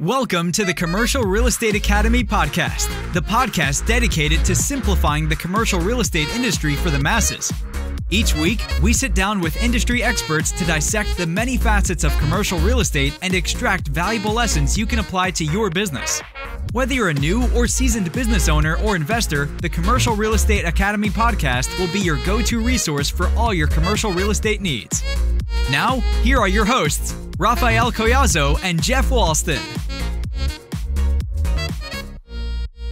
Welcome to the Commercial Real Estate Academy podcast, the podcast dedicated to simplifying the commercial real estate industry for the masses. Each week, we sit down with industry experts to dissect the many facets of commercial real estate and extract valuable lessons you can apply to your business. Whether you're a new or seasoned business owner or investor, the Commercial Real Estate Academy podcast will be your go to resource for all your commercial real estate needs. Now, here are your hosts, Raphael Collazo and Jeff Walston.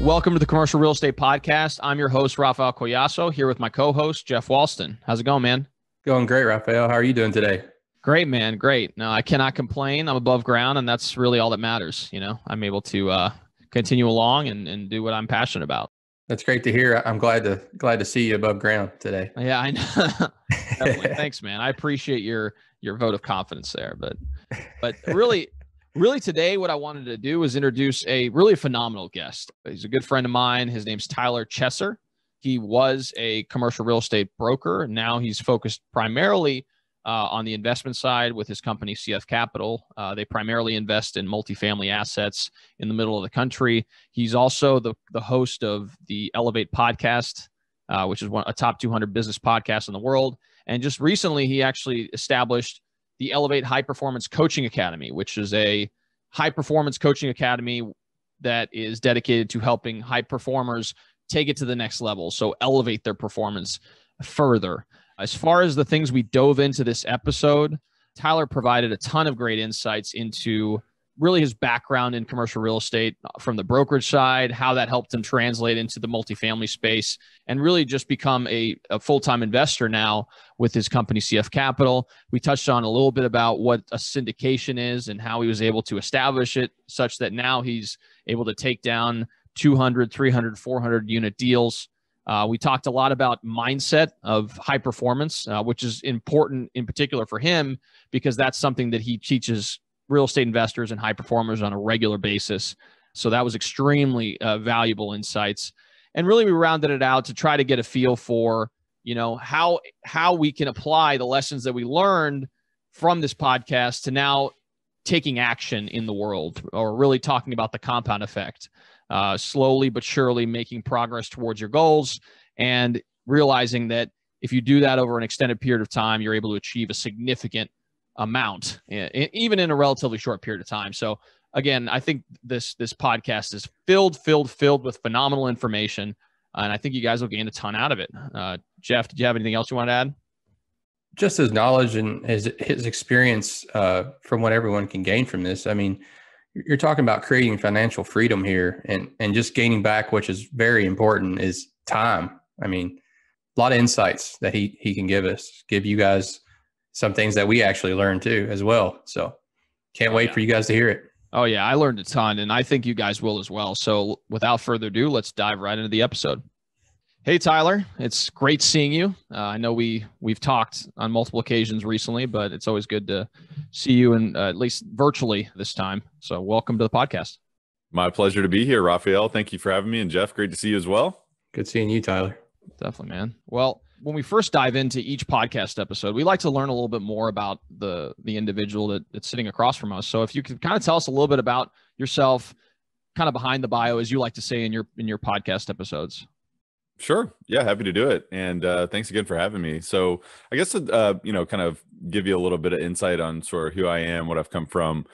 Welcome to the Commercial Real Estate Podcast. I'm your host, Raphael Collazo, here with my co host, Jeff Walston. How's it going, man? Going great, Raphael. How are you doing today? Great, man. Great. No, I cannot complain. I'm above ground, and that's really all that matters. You know, I'm able to uh, continue along and, and do what I'm passionate about. That's great to hear. I'm glad to glad to see you above ground today. Yeah, I know. Thanks, man. I appreciate your your vote of confidence there. But but really, really today what i wanted to do was introduce a really phenomenal guest. He's a good friend of mine. His name's tyler chesser. He was a commercial real estate broker. Now he's focused primarily uh, on the investment side with his company cf capital. Uh, they primarily invest in multifamily assets in the middle of the country. He's also the, the host of the elevate podcast uh, which is one a top 200 business podcast in the world. And just recently he actually established the Elevate High Performance Coaching Academy, which is a high performance coaching academy that is dedicated to helping high performers take it to the next level. So elevate their performance further. As far as the things we dove into this episode, Tyler provided a ton of great insights into really his background in commercial real estate from the brokerage side, how that helped him translate into the multifamily space, and really just become a, a full time investor now with his company, CF Capital. We touched on a little bit about what a syndication is and how he was able to establish it such that now he's able to take down 200, 300, 400 unit deals. Uh, we talked a lot about mindset of high performance, uh, which is important in particular for him because that's something that he teaches real estate investors and high performers on a regular basis. So that was extremely uh, valuable insights. And really, we rounded it out to try to get a feel for, you know, how how we can apply the lessons that we learned from this podcast to now taking action in the world, or really talking about the compound effect, uh, slowly but surely making progress towards your goals, and realizing that if you do that over an extended period of time, you're able to achieve a significant amount, even in a relatively short period of time. So again, I think this this podcast is filled, filled, filled with phenomenal information, and I think you guys will gain a ton out of it. Uh, Jeff, did you have anything else you want to add? Just his knowledge and his his experience uh, from what everyone can gain from this. I mean, you're talking about creating financial freedom here, and and just gaining back, which is very important, is time. I mean, a lot of insights that he he can give us, give you guys some things that we actually learned too as well. So can't oh, wait yeah. for you guys to hear it. Oh yeah, I learned a ton and I think you guys will as well. So without further ado, let's dive right into the episode. Hey Tyler, it's great seeing you. Uh, I know we we've talked on multiple occasions recently, but it's always good to see you and uh, at least virtually this time. So welcome to the podcast. My pleasure to be here, Raphael. Thank you for having me, and Jeff, great to see you as well. Good seeing you, Tyler. Definitely, man. Well, when we first dive into each podcast episode, we like to learn a little bit more about the the individual that, that's sitting across from us. So if you could kind of tell us a little bit about yourself, kind of behind the bio, as you like to say in your in your podcast episodes. Sure. Yeah, happy to do it. And uh, thanks again for having me. So I guess to, uh, you know, kind of give you a little bit of insight on sort of who I am, what I've come from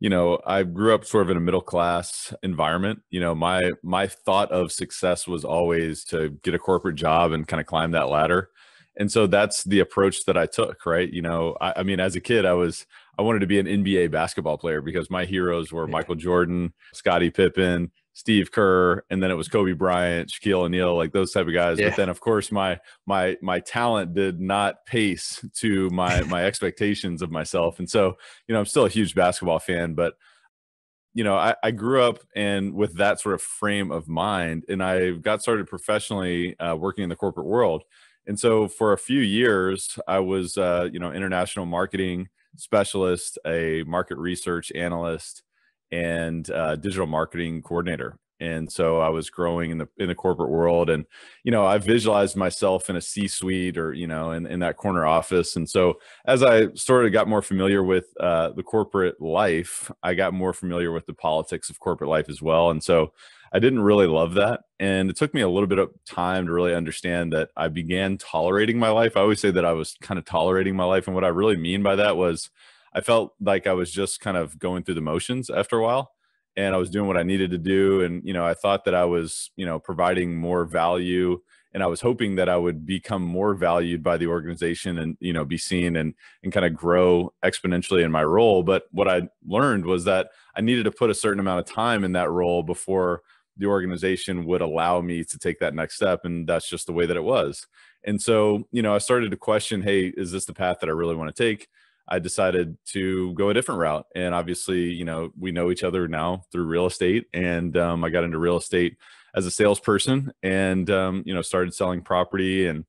you know i grew up sort of in a middle class environment you know my my thought of success was always to get a corporate job and kind of climb that ladder and so that's the approach that i took right you know I, I mean as a kid i was i wanted to be an nba basketball player because my heroes were yeah. michael jordan scottie pippen Steve Kerr, and then it was Kobe Bryant, Shaquille O'Neal, like those type of guys. Yeah. But then, of course, my my my talent did not pace to my my expectations of myself, and so you know I'm still a huge basketball fan, but you know I, I grew up and with that sort of frame of mind, and I got started professionally uh, working in the corporate world, and so for a few years I was uh, you know international marketing specialist, a market research analyst and uh, digital marketing coordinator. and so I was growing in the in the corporate world, and you know I visualized myself in a C-suite or you know in, in that corner office, and so as I sort of got more familiar with uh, the corporate life, I got more familiar with the politics of corporate life as well, and so I didn't really love that. And it took me a little bit of time to really understand that I began tolerating my life. I always say that I was kind of tolerating my life. And what I really mean by that was I felt like I was just kind of going through the motions after a while and I was doing what I needed to do. And, you know, I thought that I was, you know, providing more value and I was hoping that I would become more valued by the organization and, you know, be seen and, and kind of grow exponentially in my role. But what I learned was that I needed to put a certain amount of time in that role before the organization would allow me to take that next step and that's just the way that it was and so you know i started to question hey is this the path that i really want to take i decided to go a different route and obviously you know we know each other now through real estate and um, i got into real estate as a salesperson and um, you know started selling property and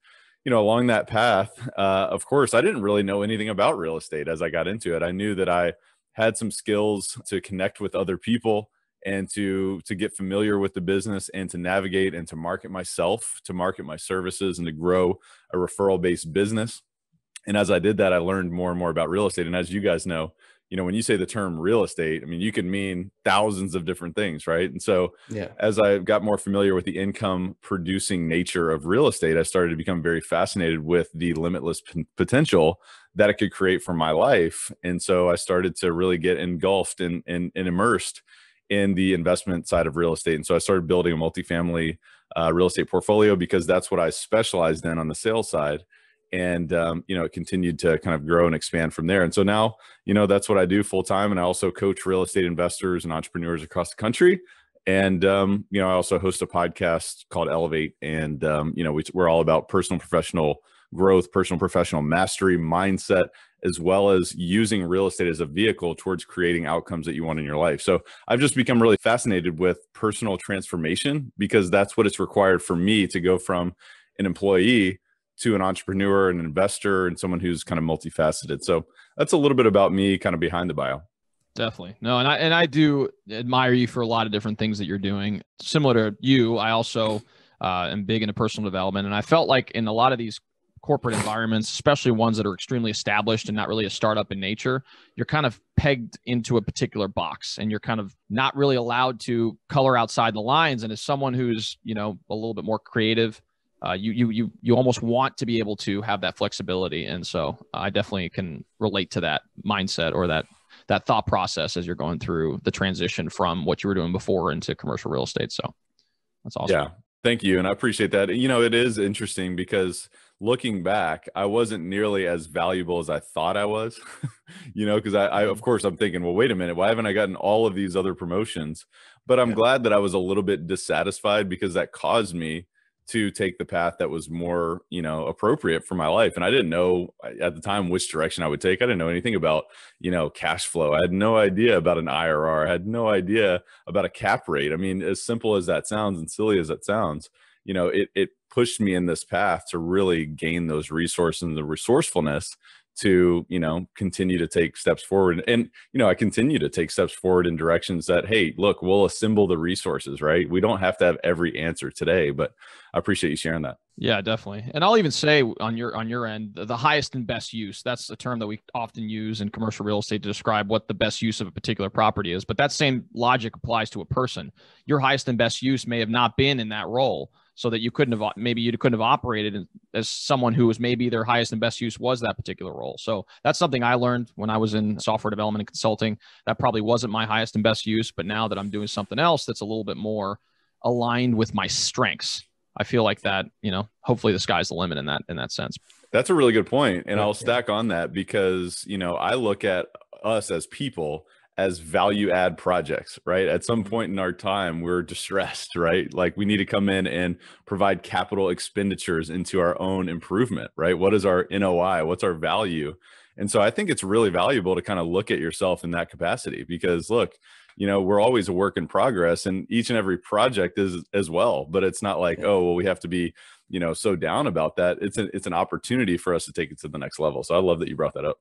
you know along that path uh, of course i didn't really know anything about real estate as i got into it. I knew that i had some skills to connect with other people and to to get familiar with the business and to navigate and to market myself to market my services and to grow a referral based business and as i did that i learned more and more about real estate and as you guys know you know when you say the term real estate i mean you can mean thousands of different things right and so yeah as i got more familiar with the income producing nature of real estate i started to become very fascinated with the limitless p- potential that it could create for my life and so i started to really get engulfed and, and, and immersed in the investment side of real estate. And so I started building a multifamily uh, real estate portfolio because that's what I specialized in on the sales side. And, um, you know, it continued to kind of grow and expand from there. And so now, you know, that's what I do full time. And I also coach real estate investors and entrepreneurs across the country. And, um, you know, I also host a podcast called Elevate. And, um, you know, we, we're all about personal professional growth, personal professional mastery, mindset, as well as using real estate as a vehicle towards creating outcomes that you want in your life. So I've just become really fascinated with personal transformation because that's what it's required for me to go from an employee to an entrepreneur, an investor, and someone who's kind of multifaceted. So that's a little bit about me kind of behind the bio. Definitely. No, and I and I do admire you for a lot of different things that you're doing. Similar to you, I also uh, am big into personal development, and I felt like in a lot of these corporate environments, especially ones that are extremely established and not really a startup in nature, you're kind of pegged into a particular box and you're kind of not really allowed to color outside the lines. And as someone who's, you know, a little bit more creative, uh, you, you, you, you almost want to be able to have that flexibility. And so I definitely can relate to that mindset or that, that thought process as you're going through the transition from what you were doing before into commercial real estate. So that's awesome. Yeah. Thank you. And I appreciate that. You know, it is interesting because looking back, I wasn't nearly as valuable as I thought I was. you know, because I, I, of course, I'm thinking, well, wait a minute, why haven't I gotten all of these other promotions? But I'm yeah. glad that I was a little bit dissatisfied because that caused me to take the path that was more, you know, appropriate for my life. And I didn't know at the time which direction I would take. I didn't know anything about, you know, cash flow. I had no idea about an IRR. I had no idea about a cap rate. I mean, as simple as that sounds and silly as that sounds, you know, it it pushed me in this path to really gain those resources and the resourcefulness to you know continue to take steps forward. And you know i continue to take steps forward in directions that hey look we'll assemble the resources right? We don't have to have every answer today but i appreciate you sharing that. Yeah definitely. And i'll even say on your on your end the highest and best use that's a term that we often use in commercial real estate to describe what the best use of a particular property is but that same logic applies to a person. Your highest and best use may have not been in that role so that you couldn't have maybe you couldn't have operated as someone who was maybe their highest and best use was that particular role. So that's something I learned when I was in software development and consulting. That probably wasn't my highest and best use, but now that I'm doing something else that's a little bit more aligned with my strengths, I feel like that, you know, hopefully the sky's the limit in that in that sense. That's a really good point. And I'll stack on that because, you know, I look at us as people as value add projects, right? At some mm-hmm. point in our time, we're distressed, right? Like we need to come in and provide capital expenditures into our own improvement, right? What is our NOI? What's our value? And so I think it's really valuable to kind of look at yourself in that capacity because look, you know, we're always a work in progress and each and every project is as well, but it's not like, oh, well, we have to be, you know, so down about that. It's an it's an opportunity for us to take it to the next level. So I love that you brought that up.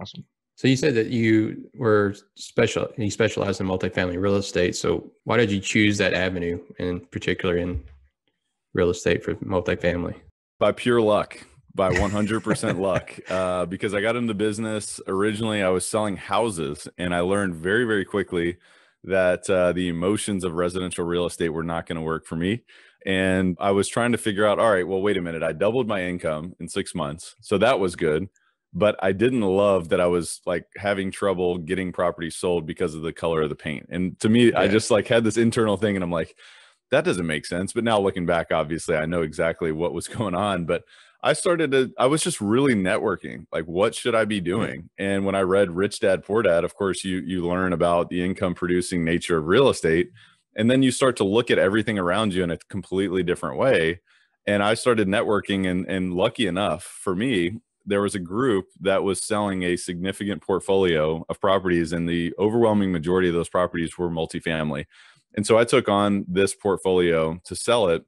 Awesome. So you said that you were special. You specialize in multifamily real estate. So why did you choose that avenue, in particular in real estate for multifamily? By pure luck by 100% luck uh, because I got into business originally. I was selling houses, and I learned very, very quickly that uh, the emotions of residential real estate were not going to work for me. And I was trying to figure out, all right, well, wait a minute. I doubled my income in six months. So that was good. But I didn't love that I was like having trouble getting properties sold because of the color of the paint. And to me, yeah. I just like had this internal thing and I'm like, that doesn't make sense. But now looking back, obviously, I know exactly what was going on. But I started to, I was just really networking. Like, what should I be doing? And when I read Rich Dad Poor Dad, of course, you you learn about the income producing nature of real estate, and then you start to look at everything around you in a completely different way. And I started networking, and and lucky enough for me, there was a group that was selling a significant portfolio of properties, and the overwhelming majority of those properties were multifamily. And so I took on this portfolio to sell it,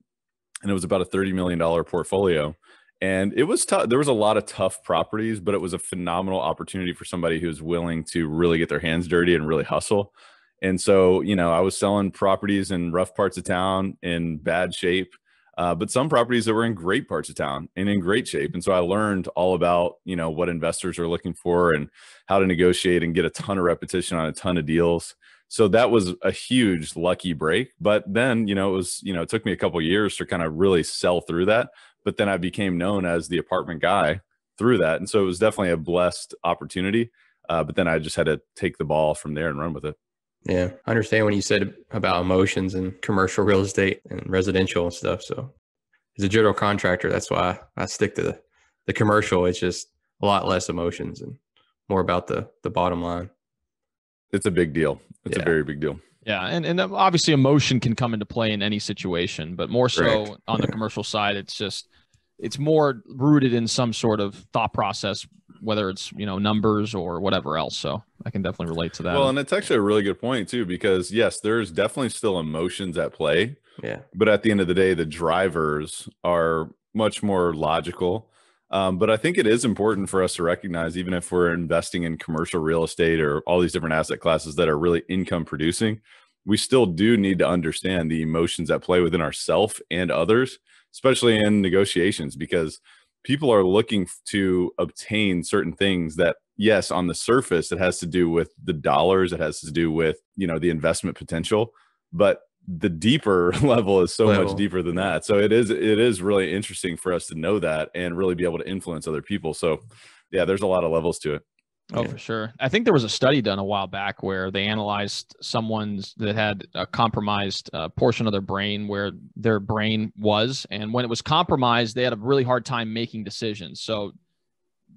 and it was about a thirty million dollar portfolio and it was tough there was a lot of tough properties but it was a phenomenal opportunity for somebody who's willing to really get their hands dirty and really hustle and so you know i was selling properties in rough parts of town in bad shape uh, but some properties that were in great parts of town and in great shape and so i learned all about you know what investors are looking for and how to negotiate and get a ton of repetition on a ton of deals so that was a huge lucky break but then you know it was you know it took me a couple years to kind of really sell through that but then I became known as the apartment guy through that. And so it was definitely a blessed opportunity. Uh, but then I just had to take the ball from there and run with it. Yeah. I understand when you said about emotions and commercial real estate and residential and stuff. So as a general contractor, that's why I stick to the, the commercial. It's just a lot less emotions and more about the the bottom line. It's a big deal. It's yeah. a very big deal. Yeah, and and um, obviously emotion can come into play in any situation, but more so Correct. on the commercial side, it's just it's more rooted in some sort of thought process whether it's you know numbers or whatever else. So i can definitely relate to that. Well and it's actually a really good point too because yes there's definitely still emotions at play. Yeah. But at the end of the day the drivers are much more logical. Um, but i think it is important for us to recognize even if we're investing in commercial real estate or all these different asset classes that are really income producing we still do need to understand the emotions at play within ourself and others especially in negotiations, because people are looking to obtain certain things that yes on the surface it has to do with the dollars it has to do with you know the investment potential but the deeper level is so level. much deeper than that. So it is it is really interesting for us to know that and really be able to influence other people. So yeah there's a lot of levels to it Oh, yeah. for sure. I think there was a study done a while back where they analyzed someone's that had a compromised uh, portion of their brain where their brain was. And when it was compromised, they had a really hard time making decisions. So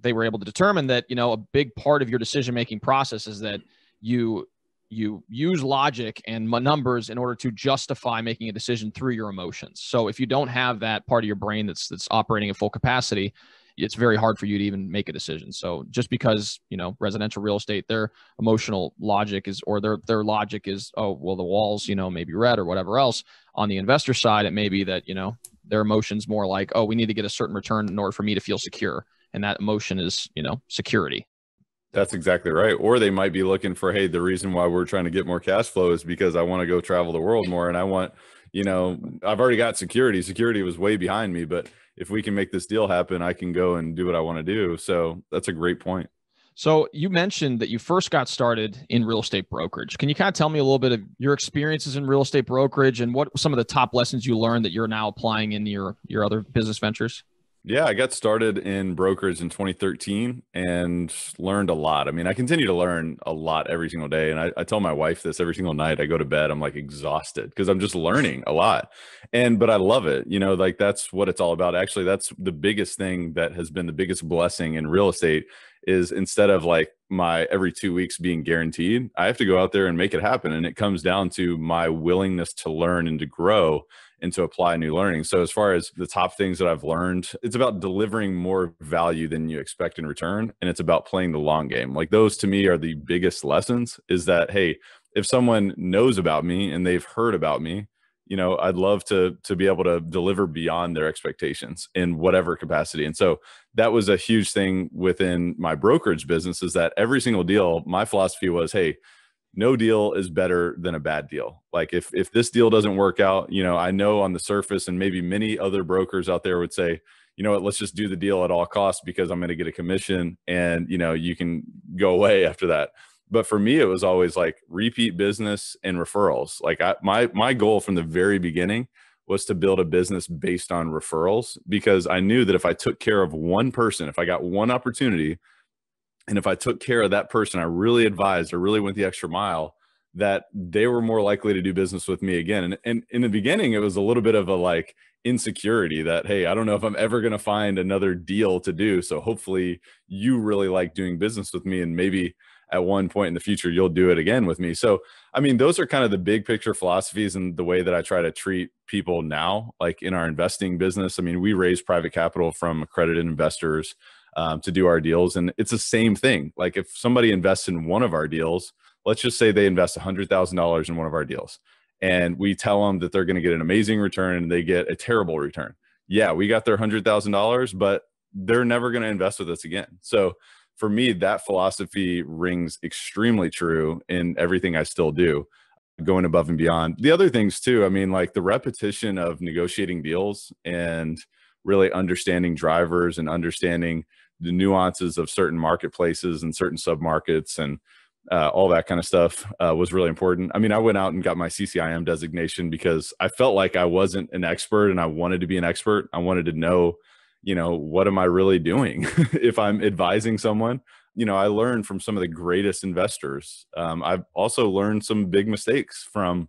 they were able to determine that, you know, a big part of your decision making process is that you you use logic and numbers in order to justify making a decision through your emotions. So if you don't have that part of your brain that's that's operating at full capacity, it's very hard for you to even make a decision. So just because, you know, residential real estate, their emotional logic is, or their, their logic is, oh, well, the walls, you know, maybe red or whatever else on the investor side, it may be that, you know, their emotions more like, oh, we need to get a certain return in order for me to feel secure. And that emotion is, you know, security. That's exactly right. Or they might be looking for, hey, the reason why we're trying to get more cash flow is because I want to go travel the world more and I want, you know, I've already got security. Security was way behind me, but if we can make this deal happen, I can go and do what I want to do. So that's a great point. So you mentioned that you first got started in real estate brokerage. Can you kind of tell me a little bit of your experiences in real estate brokerage and what some of the top lessons you learned that you're now applying in your your other business ventures? Yeah, I got started in brokers in 2013 and learned a lot. I mean, I continue to learn a lot every single day. And I, I tell my wife this every single night. I go to bed, I'm like exhausted because I'm just learning a lot. And, but I love it. You know, like that's what it's all about. Actually, that's the biggest thing that has been the biggest blessing in real estate is instead of like my every two weeks being guaranteed, I have to go out there and make it happen. And it comes down to my willingness to learn and to grow and to apply new learning. So, as far as the top things that I've learned, it's about delivering more value than you expect in return. And it's about playing the long game. Like, those to me are the biggest lessons is that, hey, if someone knows about me and they've heard about me, you know i'd love to to be able to deliver beyond their expectations in whatever capacity and so that was a huge thing within my brokerage business is that every single deal my philosophy was hey no deal is better than a bad deal. Like if if this deal doesn't work out you know i know on the surface and maybe many other brokers out there would say you know what? Let's just do the deal at all costs because i'm going to get a commission and you know you can go away after that. But for me it was always like repeat business and referrals. Like I, my my goal from the very beginning was to build a business based on referrals because i knew that if i took care of one person if i got one opportunity and if i took care of that person i really advised or really went the extra mile that they were more likely to do business with me again. And, and in the beginning it was a little bit of a like insecurity that hey i don't know if i'm ever going to find another deal to do. So hopefully you really like doing business with me and maybe at one point in the future you'll do it again with me. So i mean those are kind of the big picture philosophies and the way that i try to treat people now like in our investing business. I mean we raise private capital from accredited investors um, to do our deals and it's the same thing. Like if somebody invests in one of our deals let's just say they invest $100000 in one of our deals and we tell them that they're going to get an amazing return and they get a terrible return. Yeah we got their $100000 but they're never going to invest with us again. So for me, that philosophy rings extremely true in everything I still do, going above and beyond. The other things too, I mean, like the repetition of negotiating deals and really understanding drivers and understanding the nuances of certain marketplaces and certain submarkets and uh, all that kind of stuff uh, was really important. I mean, I went out and got my CCIM designation because I felt like I wasn't an expert and I wanted to be an expert. I wanted to know you know what am i really doing if i'm advising someone you know i learned from some of the greatest investors um, i've also learned some big mistakes from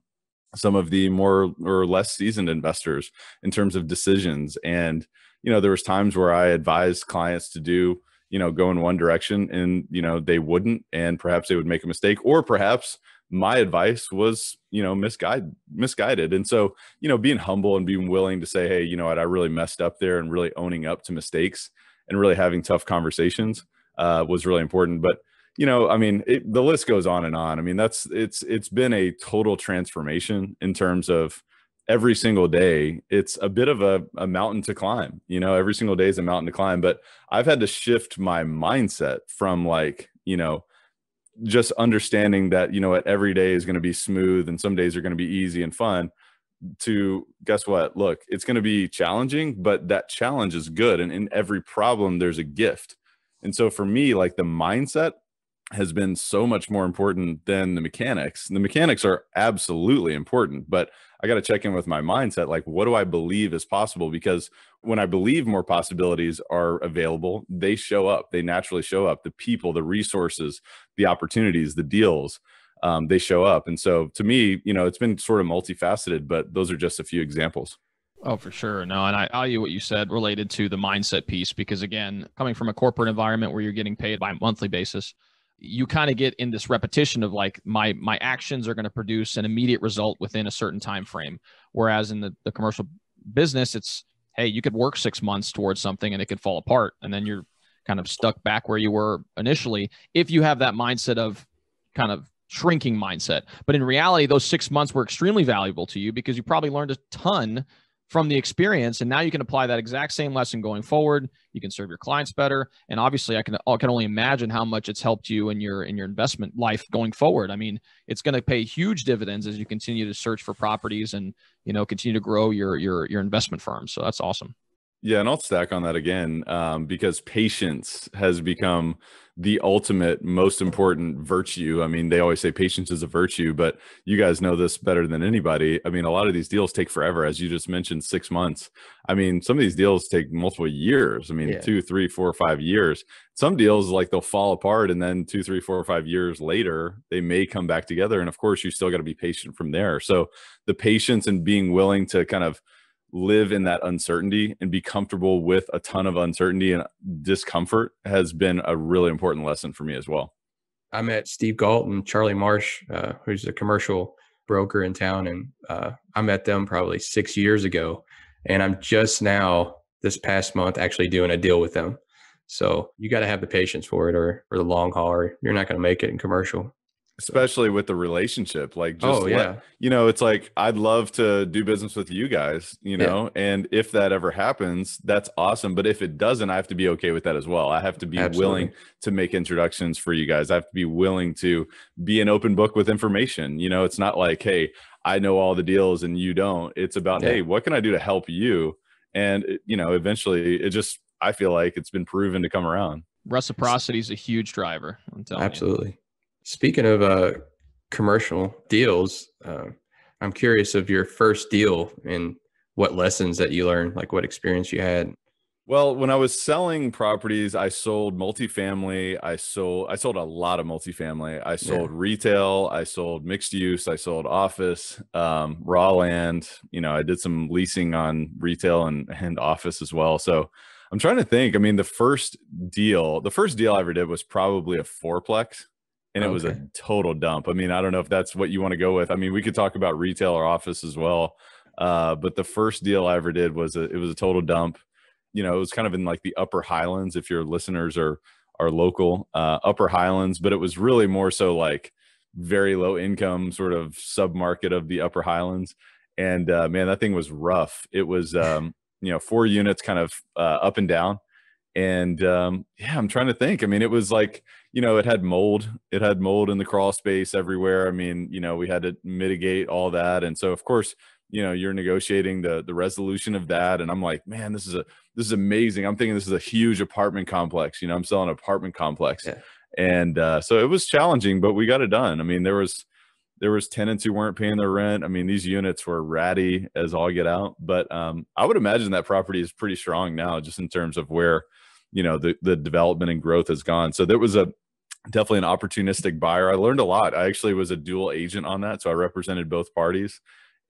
some of the more or less seasoned investors in terms of decisions and you know there was times where i advised clients to do you know go in one direction and you know they wouldn't and perhaps they would make a mistake or perhaps my advice was you know misguided misguided. And so you know being humble and being willing to say hey you know what? I really messed up there and really owning up to mistakes and really having tough conversations uh, was really important. But you know i mean it, the list goes on and on. I mean that's it's it's been a total transformation in terms of every single day it's a bit of a, a mountain to climb you know every single day is a mountain to climb but i've had to shift my mindset from like you know just understanding that you know what every day is going to be smooth and some days are going to be easy and fun to guess what look it's going to be challenging but that challenge is good and in every problem there's a gift and so for me like the mindset has been so much more important than the mechanics. The mechanics are absolutely important, but I got to check in with my mindset. Like, what do I believe is possible? Because when I believe more possibilities are available, they show up. They naturally show up. The people, the resources, the opportunities, the deals, um, they show up. And so to me, you know, it's been sort of multifaceted, but those are just a few examples. Oh, for sure. No, and I value what you said related to the mindset piece because, again, coming from a corporate environment where you're getting paid by a monthly basis, you kind of get in this repetition of like my my actions are going to produce an immediate result within a certain time frame. Whereas in the, the commercial business it's hey you could work six months towards something and it could fall apart and then you're kind of stuck back where you were initially if you have that mindset of kind of shrinking mindset. But in reality those six months were extremely valuable to you because you probably learned a ton from the experience and now you can apply that exact same lesson going forward. You can serve your clients better and obviously i can i can only imagine how much it's helped you in your in your investment life going forward. I mean it's going to pay huge dividends as you continue to search for properties and you know continue to grow your your your investment firm. So that's awesome yeah, and I'll stack on that again um, because patience has become the ultimate, most important virtue. I mean, they always say patience is a virtue, but you guys know this better than anybody. I mean, a lot of these deals take forever, as you just mentioned, six months. I mean, some of these deals take multiple years. I mean, yeah. two, three, four, five years. Some deals, like they'll fall apart, and then two, three, four, five years later, they may come back together. And of course, you still got to be patient from there. So the patience and being willing to kind of live in that uncertainty and be comfortable with a ton of uncertainty and discomfort has been a really important lesson for me as well. I met Steve Galt and Charlie Marsh, uh, who's a commercial broker in town, and uh, I met them probably six years ago. And I'm just now this past month actually doing a deal with them. So you got to have the patience for it, or or the long haul, or you're not going to make it in commercial. Especially with the relationship. Like, just oh let- yeah, you know, it's like I'd love to do business with you guys, you Yeah. know, and if that ever happens, that's awesome. But if it doesn't, I have to be okay with that as well. I have to be Absolutely. willing to make introductions for you guys. I have to be willing to be an open book with information. You know, it's not like, hey, I know all the deals and you don't. It's about, Yeah. hey, what can I do to help you? And you know, eventually, it just I feel like it's been proven to come around. Reciprocity is a huge driver. I'm telling you. Speaking of uh, commercial deals, uh, I'm curious of your first deal and what lessons that you learned, like what experience you had. Well, when I was selling properties, I sold multifamily. I sold I sold a lot of multifamily. I sold retail. I sold mixed use. I sold office, um, raw land. You know, I did some leasing on retail and and office as well. So I'm trying to think. I mean, the first deal, the first deal I ever did was probably a fourplex, and it was a total dump. I mean, I don't know if that's what you want to go with. I mean, we could talk about retail or office as well. Uh, but the first deal I ever did was a it was a total dump you know, it was kind of in like the upper highlands if your listeners are are local, uh upper highlands, but it was really more so like very low income sort of submarket of the upper highlands. And uh man, that thing was rough. It was um, you know, four units kind of uh, up and down. And um yeah, I'm trying to think. I mean, it was like, you know, it had mold. It had mold in the crawl space everywhere. I mean, you know, we had to mitigate all that. And so of course, you know, you're negotiating the the resolution of that. And I'm like, man, this is a this is amazing. I'm thinking this is a huge apartment complex. You know, I'm selling an apartment complex, Yeah. and uh, so it was challenging, but we got it done. I mean, there was there was tenants who weren't paying their rent. I mean, these units were ratty as all get out. But um, I would imagine that property is pretty strong now, just in terms of where you know the the development and growth has gone. So there was a definitely an opportunistic buyer. I learned a lot. I actually was a dual agent on that, so I represented both parties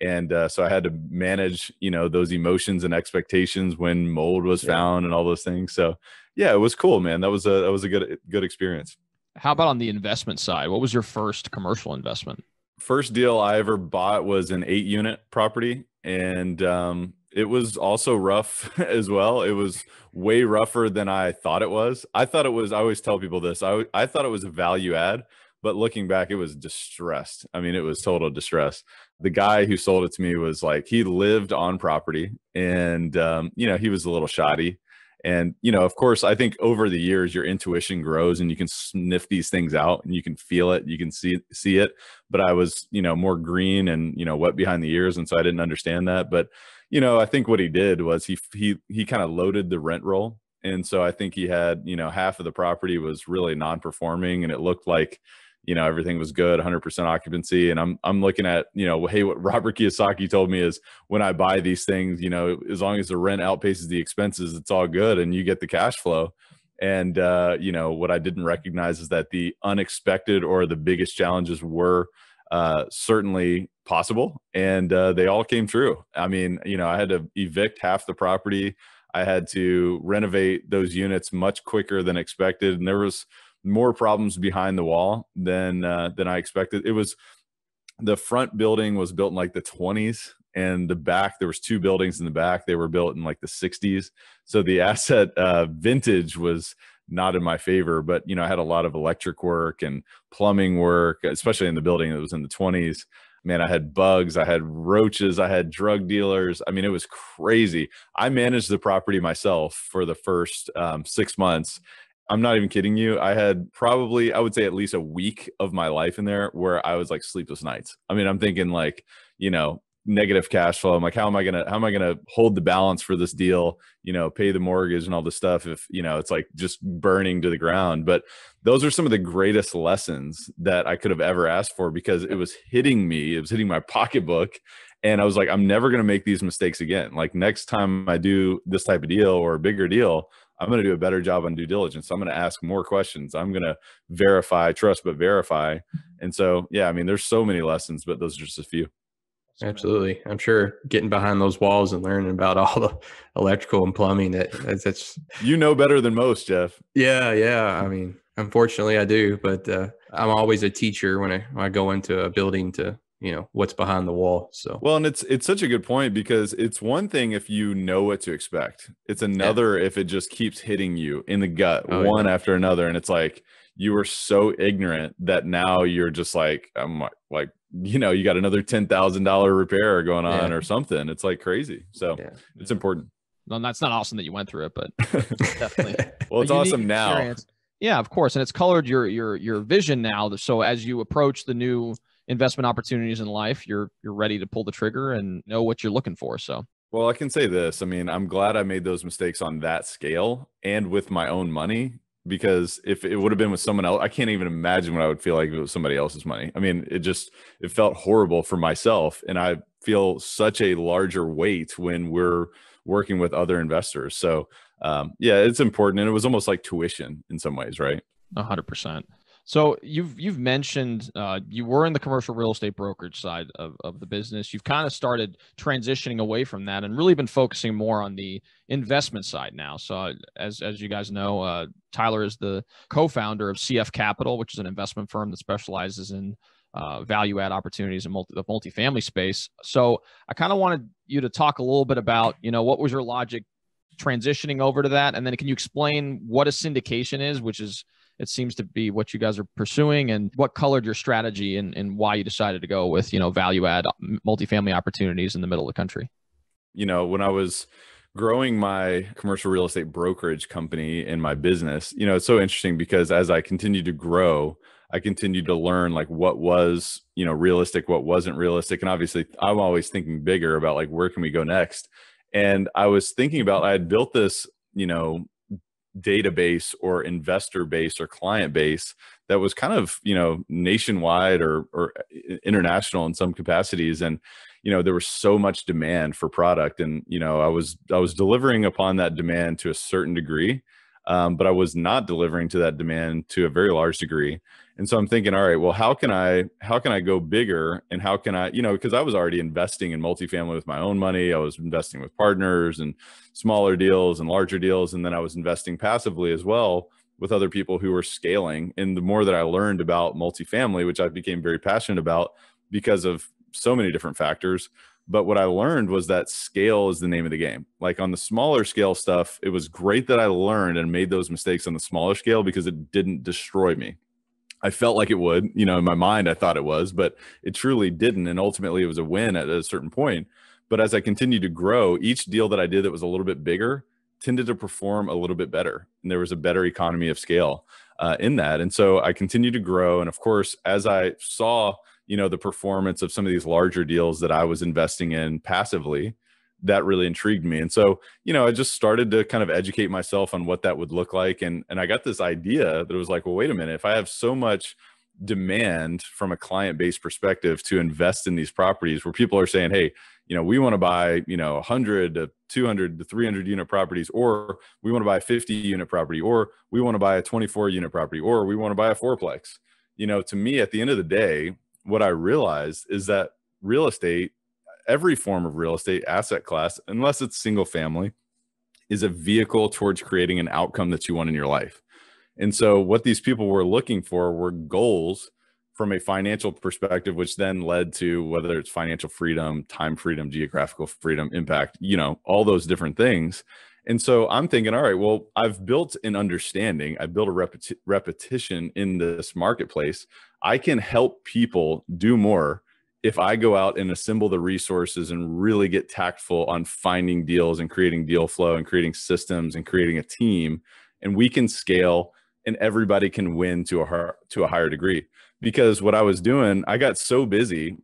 and uh, so I had to manage, you know, those emotions and expectations when mold was Yeah. found and all those things. So, yeah, it was cool, man. That was a that was a good good experience. How about on the investment side? What was your first commercial investment? First deal I ever bought was an eight unit property, and um, it was also rough as well. It was way rougher than I thought it was. I thought it was. I always tell people this. I I thought it was a value add, but looking back, it was distressed. I mean, it was total distress. The guy who sold it to me was like he lived on property, and um, you know he was a little shoddy. And you know, of course, I think over the years your intuition grows, and you can sniff these things out, and you can feel it, you can see see it. But I was, you know, more green and you know wet behind the ears, and so I didn't understand that. But you know, I think what he did was he he he kind of loaded the rent roll, and so I think he had you know half of the property was really non-performing, and it looked like you know everything was good 100% occupancy. And i'm i'm looking at you know hey what robert kiyosaki told me is when i buy these things you know as long as the rent outpaces the expenses it's all good and you get the cash flow. And uh you know what i didn't recognize is that the unexpected or the biggest challenges were uh certainly possible and uh they all came true i mean you know i had to evict half the property. I had to renovate those units much quicker than expected and there was more problems behind the wall than uh, than I expected. It was the front building was built in like the 20s and the back there was two buildings in the back. They were built in like the 60s so the asset uh, vintage was not in my favor but you know i had a lot of electric work and plumbing work especially in the building that was in the 20s man i had bugs i had roaches i had drug dealers i mean it was crazy i managed the property myself for the first um, six months I'm not even kidding you. I had probably, I would say, at least a week of my life in there where I was like sleepless nights. I mean, I'm thinking like, you know, negative cash flow. I'm like, how am I gonna, how am I gonna hold the balance for this deal? You know, pay the mortgage and all this stuff. If you know, it's like just burning to the ground. But those are some of the greatest lessons that I could have ever asked for because it was hitting me. It was hitting my pocketbook. And I was like, I'm never gonna make these mistakes again. Like next time I do this type of deal or a bigger deal, I'm going to do a better job on due diligence. I'm going to ask more questions. I'm going to verify, trust, but verify. And so, yeah, I mean, there's so many lessons, but those are just a few. Absolutely. I'm sure getting behind those walls and learning about all the electrical and plumbing that that's, that's You know better than most, Jeff. yeah, yeah. I mean, unfortunately I do, but uh, I'm always a teacher when I, when I go into a building to, you know, what's behind the wall. So Well, and it's it's such a good point because it's one thing if you know what to expect. It's another if it just keeps hitting you in the gut Oh, yeah. one after another and it's like you were so ignorant that now you're just like i'm like you know you got another $10000 repair going on yeah. or something it's like crazy so yeah. it's important well that's not awesome that you went through it but definitely well it's awesome now experience. yeah of course and it's colored your your your vision now so as you approach the new investment opportunities in life you're you're ready to pull the trigger and know what you're looking for so well, I can say this. I mean, I'm glad I made those mistakes on that scale and with my own money because if it would have been with someone else, I can't even imagine what I would feel like if it was somebody else's money. I mean, it just it felt horrible for myself, and I feel such a larger weight when we're working with other investors. So, um, yeah, it's important, and it was almost like tuition in some ways, right? A hundred percent. So you've you've mentioned uh, you were in the commercial real estate brokerage side of, of the business. You've kind of started transitioning away from that and really been focusing more on the investment side now. So as as you guys know, uh, Tyler is the co-founder of CF Capital, which is an investment firm that specializes in uh, value add opportunities in multi, the multifamily space. So I kind of wanted you to talk a little bit about you know what was your logic transitioning over to that, and then can you explain what a syndication is, which is it seems to be what you guys are pursuing and what colored your strategy and, and why you decided to go with you know value add uh, multifamily opportunities in the middle of the country? You know when i was growing my commercial real estate brokerage company in my business you know it's so interesting because as i continued to grow i continued to learn like what was you know realistic what wasn't realistic and obviously i'm always thinking bigger about like where can we go next? And i was thinking about i had built this you know database or investor base or client base that was kind of you know nationwide or or uh, international in some capacities. And you know there was so much demand for product. And you know i was i was delivering upon that demand to a certain degree um, but i was not delivering to that demand to a very large degree. And so i'm thinking all right well how can i how can i go bigger? And how can i you know because i was already investing in multifamily with my own money. I was investing with partners and smaller deals and larger deals. And then i was investing passively as well with other people who were scaling. And the more that i learned about multifamily which i became very passionate about because of so many different factors but what I learned was that scale is the name of the game. Like on the smaller scale stuff, it was great that I learned and made those mistakes on the smaller scale because it didn't destroy me. I felt like it would, you know, in my mind, I thought it was, but it truly didn't. And ultimately, it was a win at a certain point. But as I continued to grow, each deal that I did that was a little bit bigger tended to perform a little bit better. And there was a better economy of scale uh, in that. And so I continued to grow. And of course, as I saw, you know, the performance of some of these larger deals that I was investing in passively, that really intrigued me. And so, you know, I just started to kind of educate myself on what that would look like. And and I got this idea that it was like, well, wait a minute, if I have so much demand from a client based perspective to invest in these properties where people are saying, hey, you know, we want to buy, you know, 100 to 200 to 300 unit properties, or we want to buy a 50 unit property, or we want to buy a 24 unit property, or we want to buy a fourplex. You know, to me, at the end of the day, what I realized is that real estate every form of real estate asset class, unless it's single family, is a vehicle towards creating an outcome that you want in your life. And so, what these people were looking for were goals from a financial perspective, which then led to whether it's financial freedom, time freedom, geographical freedom, impact, you know, all those different things. And so I'm thinking, all right, well, I've built an understanding, I built a repeti- repetition in this marketplace. I can help people do more if I go out and assemble the resources and really get tactful on finding deals and creating deal flow and creating systems and creating a team, and we can scale and everybody can win to a to a higher degree. Because what I was doing, I got so busy.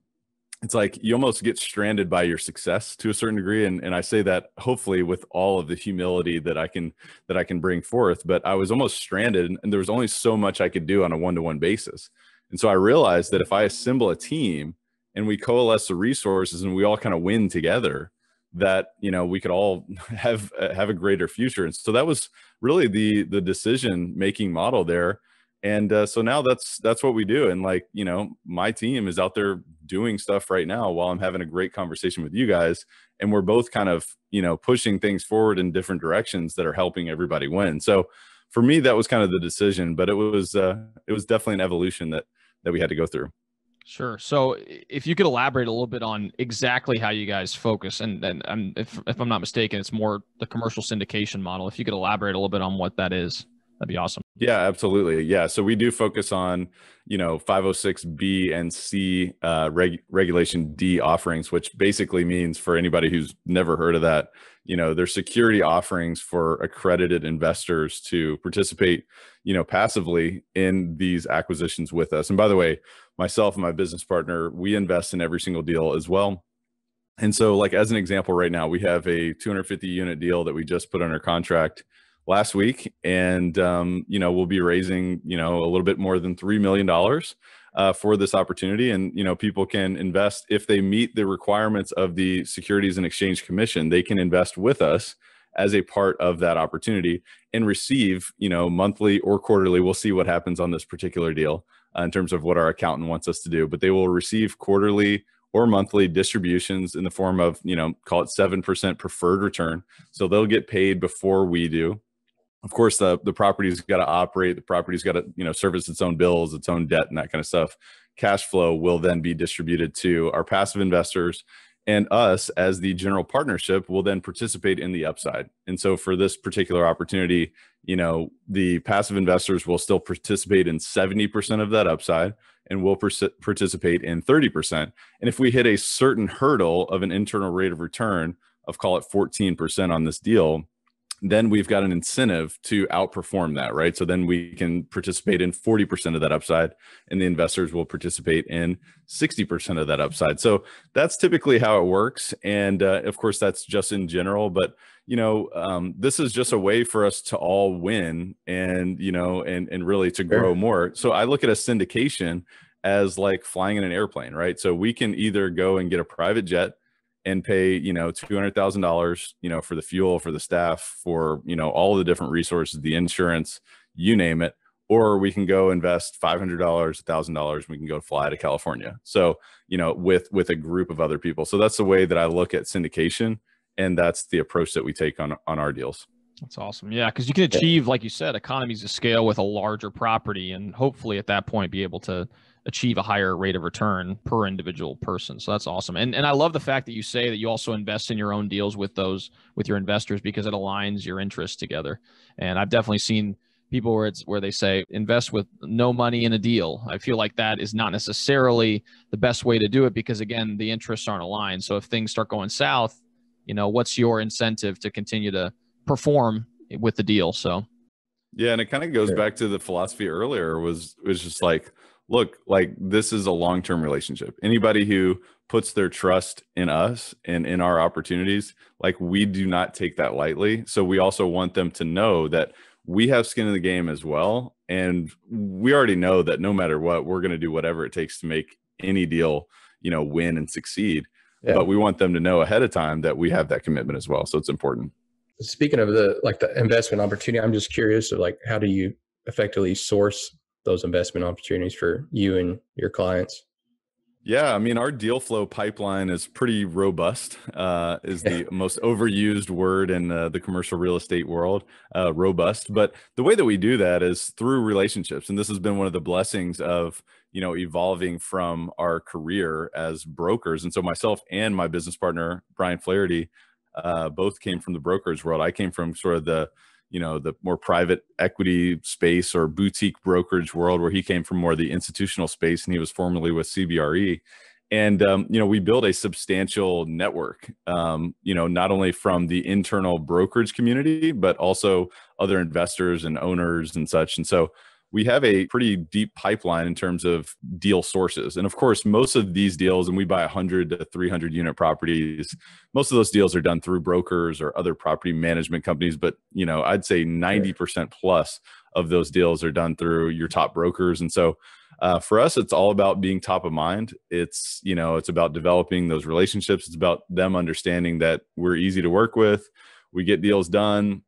It's like you almost get stranded by your success to a certain degree, and and I say that hopefully with all of the humility that I can that I can bring forth. But I was almost stranded, and there was only so much I could do on a one to one basis. And so I realized that if I assemble a team and we coalesce the resources and we all kind of win together that you know we could all have have a greater future. And so that was really the the decision making model there. And uh, so now that's that's what we do. And like you know my team is out there doing stuff right now while i'm having a great conversation with you guys. And we're both kind of you know pushing things forward in different directions that are helping everybody win. So for me that was kind of the decision but it was uh, it was definitely an evolution that that we had to go through Sure. So, if you could elaborate a little bit on exactly how you guys focus, and and, if if I'm not mistaken, it's more the commercial syndication model. If you could elaborate a little bit on what that is. That'd be awesome. Yeah, absolutely. Yeah. So we do focus on, you know, 506B and C uh, reg- regulation D offerings, which basically means for anybody who's never heard of that, you know, they're security offerings for accredited investors to participate, you know, passively in these acquisitions with us. And by the way, myself and my business partner, we invest in every single deal as well. And so, like as an example, right now we have a 250 unit deal that we just put under contract last week, and um, you know we'll be raising you know a little bit more than three million dollars uh, for this opportunity, and you know people can invest if they meet the requirements of the Securities and Exchange Commission. They can invest with us as a part of that opportunity and receive you know monthly or quarterly. We'll see what happens on this particular deal uh, in terms of what our accountant wants us to do, but they will receive quarterly or monthly distributions in the form of you know call it 7% preferred return so they'll get paid before we do of course the the property's got to operate the property's got to you know service its own bills its own debt and that kind of stuff. Cash flow will then be distributed to our passive investors and us as the general partnership will then participate in the upside. And so for this particular opportunity you know the passive investors will still participate in 70% of that upside and we'll participate in 30% and if we hit a certain hurdle of an internal rate of return of call it 14% on this deal then we've got an incentive to outperform that, right? So then we can participate in 40% of that upside, and the investors will participate in 60% of that upside. So that's typically how it works. And uh, of course, that's just in general, but you know, um, this is just a way for us to all win and, you know, and, and really to grow more. So I look at a syndication as like flying in an airplane, right? So we can either go and get a private jet and pay you know two hundred thousand dollars you know for the fuel for the staff for you know all the different resources the insurance you name it. Or we can go invest five hundred dollars thousand dollars we can go fly to california. So you know with with a group of other people. So that's the way that i look at syndication and that's the approach that we take on on our deals. That's awesome. Yeah because you can achieve like you said economies of scale with a larger property and hopefully at that point be able to achieve a higher rate of return per individual person. So that's awesome. And and I love the fact that you say that you also invest in your own deals with those with your investors because it aligns your interests together. And I've definitely seen people where it's where they say invest with no money in a deal. I feel like that is not necessarily the best way to do it because again, the interests aren't aligned. So if things start going south, you know, what's your incentive to continue to perform with the deal? So yeah, and it kind of goes back to the philosophy earlier was was just like look, like this is a long term relationship. Anybody who puts their trust in us and in our opportunities, like we do not take that lightly. So we also want them to know that we have skin in the game as well. And we already know that no matter what, we're going to do whatever it takes to make any deal, you know, win and succeed. Yeah. But we want them to know ahead of time that we have that commitment as well. So it's important. Speaking of the like the investment opportunity, I'm just curious of like how do you effectively source those investment opportunities for you and your clients? Yeah, I mean, our deal flow pipeline is pretty robust. Uh, is the most overused word in uh, the commercial real estate world. Uh, robust, but the way that we do that is through relationships, and this has been one of the blessings of you know evolving from our career as brokers. And so, myself and my business partner Brian Flaherty uh, both came from the brokers world. I came from sort of the you know the more private equity space or boutique brokerage world where he came from more the institutional space and he was formerly with cbre and um, you know we built a substantial network um, you know not only from the internal brokerage community but also other investors and owners and such. And so we have a pretty deep pipeline in terms of deal sources. And of course, most of these deals, and we buy 100 to 300 unit properties, most of those deals are done through brokers or other property management companies. But, you know, I'd say 90% plus of those deals are done through your top brokers. And so uh, for us, it's all about being top of mind. It's, you know, it's about developing those relationships. It's about them understanding that we're easy to work with. We get deals done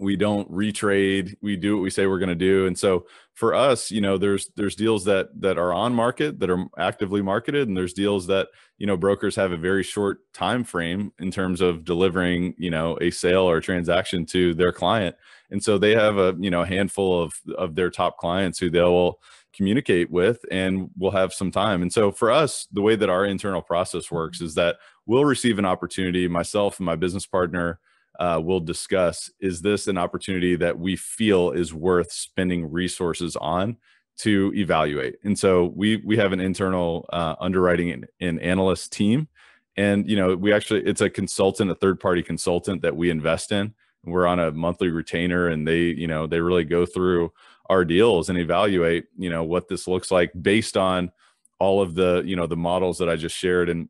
we don't retrade we do what we say we're going to do. And so for us you know there's there's deals that that are on market that are actively marketed and there's deals that you know brokers have a very short time frame in terms of delivering you know a sale or a transaction to their client. And so they have a you know handful of of their top clients who they will communicate with and we'll have some time. And so for us the way that our internal process works is that we'll receive an opportunity myself and my business partner uh, we'll discuss is this an opportunity that we feel is worth spending resources on to evaluate? And so we we have an internal uh, underwriting and, and analyst team. And you know we actually it's a consultant a third party consultant that we invest in. We're on a monthly retainer and they you know they really go through our deals and evaluate you know what this looks like based on all of the you know the models that i just shared. And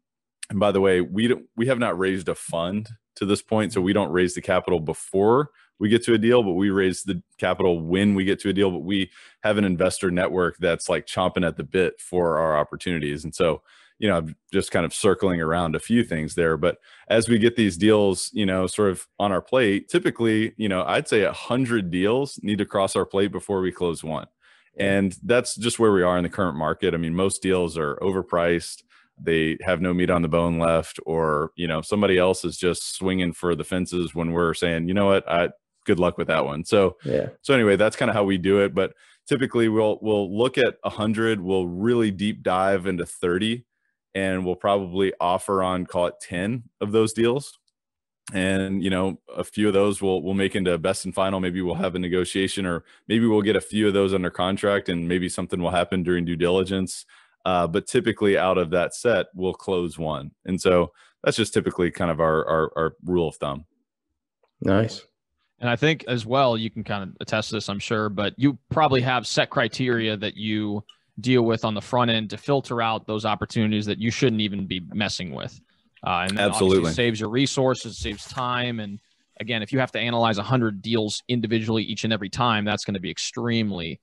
and by the way we don't we have not raised a fund to this point so we don't raise the capital before we get to a deal but we raise the capital when we get to a deal but we have an investor network that's like chomping at the bit for our opportunities and so you know, I'm just kind of circling around a few things there. But as we get these deals, you know, sort of on our plate, typically, you know, I'd say a hundred deals need to cross our plate before we close one. And that's just where we are in the current market. I mean, most deals are overpriced. They have no meat on the bone left, or, you know, somebody else is just swinging for the fences when we're saying, you know what, I, good luck with that one. So, yeah. So anyway, that's kind of how we do it. But typically we'll, we'll look at a hundred, we'll really deep dive into 30 and we'll probably offer on call it 10 of those deals and you know a few of those will will make into best and final maybe we'll have a negotiation or maybe we'll get a few of those under contract and maybe something will happen during due diligence uh, but typically out of that set we'll close one. And so that's just typically kind of our, our, our rule of thumb. Nice. And i think as well you can kind of attest to this i'm sure but you probably have set criteria that you deal with on the front end to filter out those opportunities that you shouldn't even be messing with. Uh, and absolutely. saves your resources, saves time, and again, if you have to analyze 100 deals individually each and every time, that's going to be extremely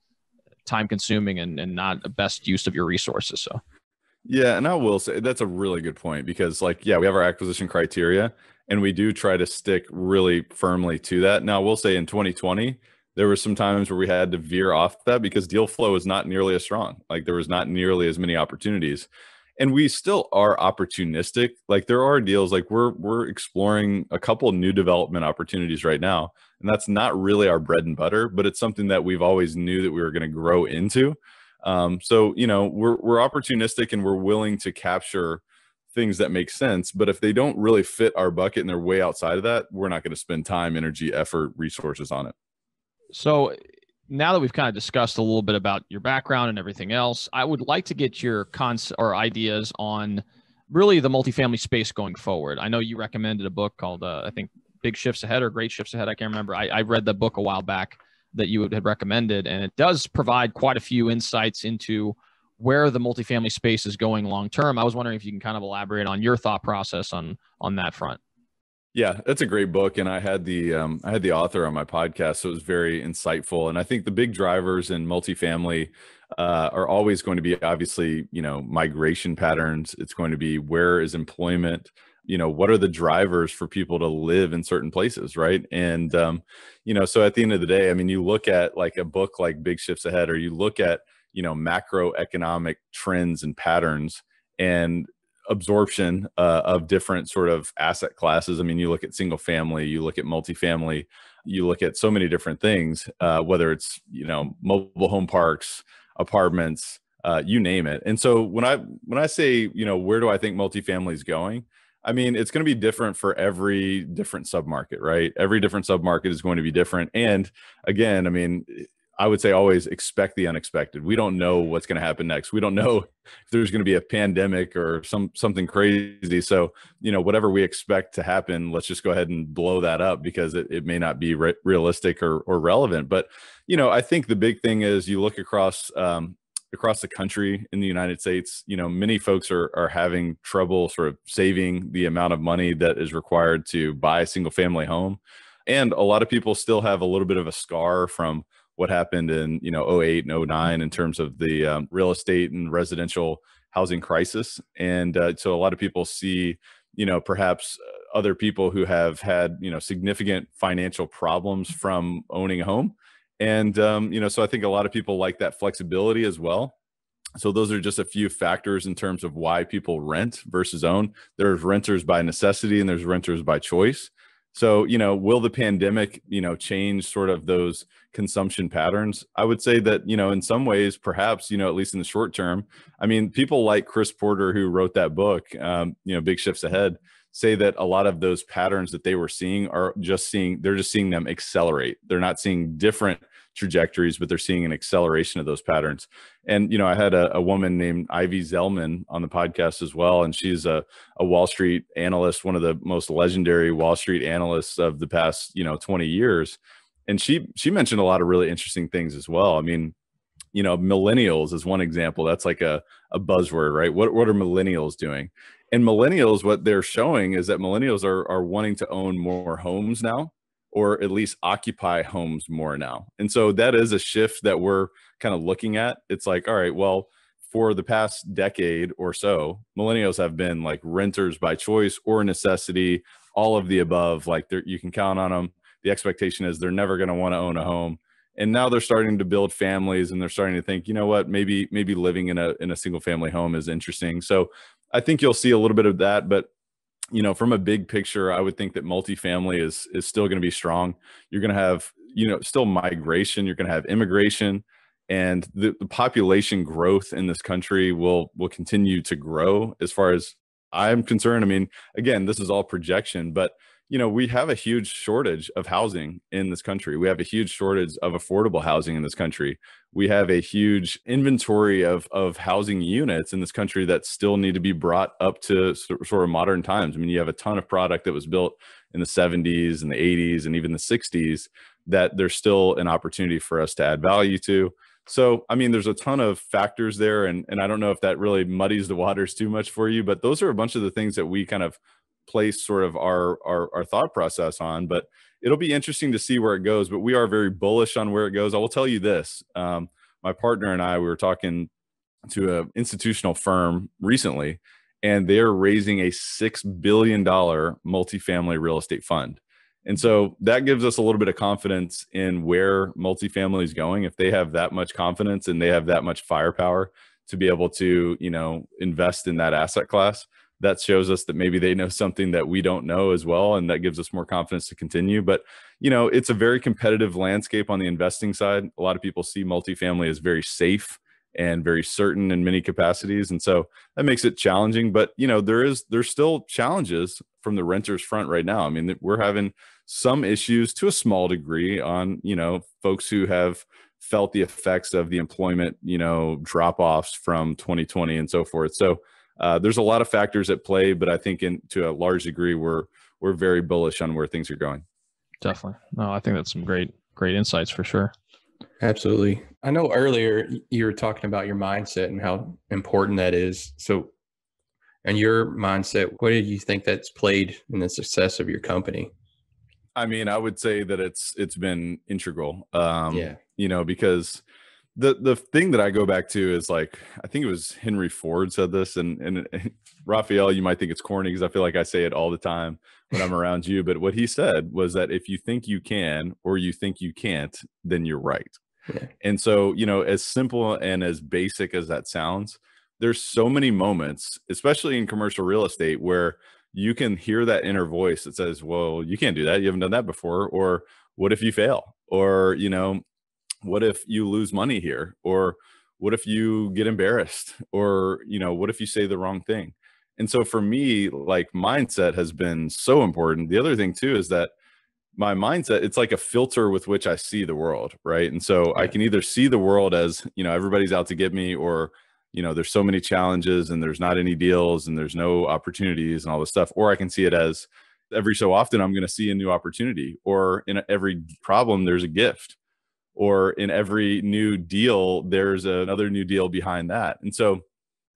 time consuming and, and not the best use of your resources. So, yeah, and I will say that's a really good point because, like, yeah, we have our acquisition criteria and we do try to stick really firmly to that. Now, we'll say in 2020, there were some times where we had to veer off that because deal flow is not nearly as strong. Like there was not nearly as many opportunities. And we still are opportunistic. Like there are deals like we're we're exploring a couple new development opportunities right now. And that's not really our bread and butter, but it's something that we've always knew that we were going to grow into. Um, so you know we're we're opportunistic and we're willing to capture things that make sense but if they don't really fit our bucket and they're way outside of that we're not going to spend time energy effort resources on it so now that we've kind of discussed a little bit about your background and everything else, I would like to get your cons or ideas on really the multifamily space going forward. I know you recommended a book called, uh, I think, Big Shifts Ahead or Great Shifts Ahead. I can't remember. I, I read the book a while back that you had recommended, and it does provide quite a few insights into where the multifamily space is going long term. I was wondering if you can kind of elaborate on your thought process on on that front. Yeah, that's a great book, and I had the um, I had the author on my podcast, so it was very insightful. And I think the big drivers in multifamily uh, are always going to be obviously, you know, migration patterns. It's going to be where is employment. You know, what are the drivers for people to live in certain places, right? And um, you know, so at the end of the day, I mean, you look at like a book like Big Shifts Ahead, or you look at you know macroeconomic trends and patterns, and absorption uh, of different sort of asset classes. I mean, you look at single family, you look at multifamily, you look at so many different things, uh, whether it's you know mobile home parks, apartments, uh, you name it. And so when I when I say you know where do I think multifamily is going, I mean it's going to be different for every different submarket, right? Every different submarket is going to be different. And again, I mean I would say always expect the unexpected. We don't know what's going to happen next. We don't know if there's going to be a pandemic or some something crazy. So, you know, whatever we expect to happen, let's just go ahead and blow that up because it, it may not be re- realistic or, or relevant. But, you know, I think the big thing is you look across um, across the country in the United States, you know, many folks are are having trouble sort of saving the amount of money that is required to buy a single family home. And a lot of people still have a little bit of a scar from what happened in you know 08 and 09 in terms of the um, real estate and residential housing crisis. And uh, so a lot of people see you know perhaps uh, other people who have had you know significant financial problems from owning a home. And um, you know so i think a lot of people like that flexibility as well. So those are just a few factors in terms of why people rent versus own. There's renters by necessity and there's renters by choice so, you know, will the pandemic, you know, change sort of those consumption patterns? I would say that, you know, in some ways, perhaps, you know, at least in the short term, I mean, people like Chris Porter, who wrote that book, um, you know, Big Shifts Ahead, say that a lot of those patterns that they were seeing are just seeing they're just seeing them accelerate they're not seeing different trajectories but they're seeing an acceleration of those patterns. And you know i had a, a woman named ivy zelman on the podcast as well and she's a, a wall street analyst one of the most legendary wall street analysts of the past you know 20 years. And she she mentioned a lot of really interesting things as well. I mean you know millennials is one example. That's like a, a buzzword right? What, what are millennials doing? And millennials what they're showing is that millennials are are wanting to own more homes now or at least occupy homes more now. And so that is a shift that we're kind of looking at. It's like all right well for the past decade or so millennials have been like renters by choice or necessity all of the above like you can count on them the expectation is they're never going to want to own a home. And now they're starting to build families and they're starting to think you know what? Maybe maybe living in a in a single family home is interesting. So I think you'll see a little bit of that, but you know, from a big picture, I would think that multifamily is is still going to be strong. You're going to have, you know, still migration. You're going to have immigration, and the, the population growth in this country will will continue to grow. As far as I'm concerned, I mean, again, this is all projection, but you know, we have a huge shortage of housing in this country. We have a huge shortage of affordable housing in this country. We have a huge inventory of, of housing units in this country that still need to be brought up to sort of modern times. I mean, you have a ton of product that was built in the 70s and the 80s and even the 60s that there's still an opportunity for us to add value to. So, I mean, there's a ton of factors there, and, and I don't know if that really muddies the waters too much for you, but those are a bunch of the things that we kind of place sort of our, our, our thought process on. But it'll be interesting to see where it goes. But we are very bullish on where it goes. I will tell you this: um, my partner and I we were talking to an institutional firm recently, and they're raising a six billion dollar multifamily real estate fund. And so that gives us a little bit of confidence in where multifamily is going. If they have that much confidence and they have that much firepower to be able to, you know, invest in that asset class, that shows us that maybe they know something that we don't know as well and that gives us more confidence to continue. But you know it's a very competitive landscape on the investing side. A lot of people see multifamily as very safe and very certain in many capacities and so that makes it challenging. But you know there is there's still challenges from the renters front right now. I mean we're having some issues to a small degree on you know folks who have felt the effects of the employment you know drop offs from 2020 and so forth. So uh, there's a lot of factors at play, but I think in to a large degree we're we're very bullish on where things are going. Definitely. No, I think that's some great great insights for sure. Absolutely. I know earlier you were talking about your mindset and how important that is. So, and your mindset, what do you think that's played in the success of your company? I mean, I would say that it's it's been integral. Um, yeah. You know, because the the thing that I go back to is like I think it was Henry Ford said this, and and Raphael, you might think it's corny because I feel like I say it all the time when I'm around you. But what he said was that if you think you can or you think you can't, then you're right. Yeah. And so you know, as simple and as basic as that sounds, there's so many moments, especially in commercial real estate, where you can hear that inner voice that says, "Well, you can't do that. You haven't done that before," or "What if you fail?" or you know what if you lose money here? Or what if you get embarrassed? Or you know what if you say the wrong thing? And so for me like mindset has been so important. The other thing too is that my mindset it's like a filter with which i see the world right? And so yeah. i can either see the world as you know everybody's out to get me or you know there's so many challenges and there's not any deals and there's no opportunities and all this stuff. Or i can see it as every so often i'm going to see a new opportunity or in every problem there's a gift or in every new deal there's another new deal behind that. And so